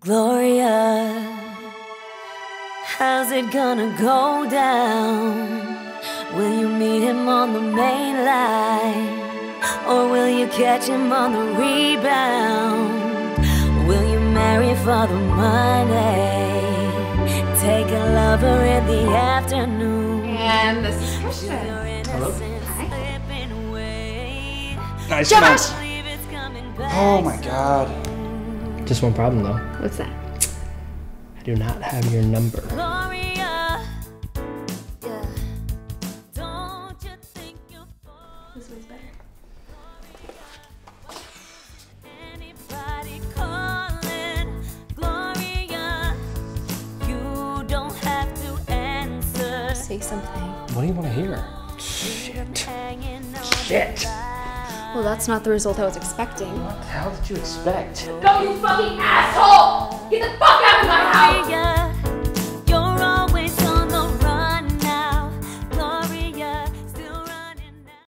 Gloria, how's it gonna go down? Will you meet him on the main line? Or will you catch him on the rebound? Will you marry for the money? Take a lover in the afternoon. And this is Christian. Hello? Hi. Nice Josh! Oh my god. Just one problem though. What's that? I do not have your number. Gloria, yeah. You This one's better. Anybody calling Gloria? You don't have to answer. Say something. What do you want to hear? Hanging on Shit. Well, that's not the result I was expecting. What the hell did you expect? Go, you fucking asshole! Get the fuck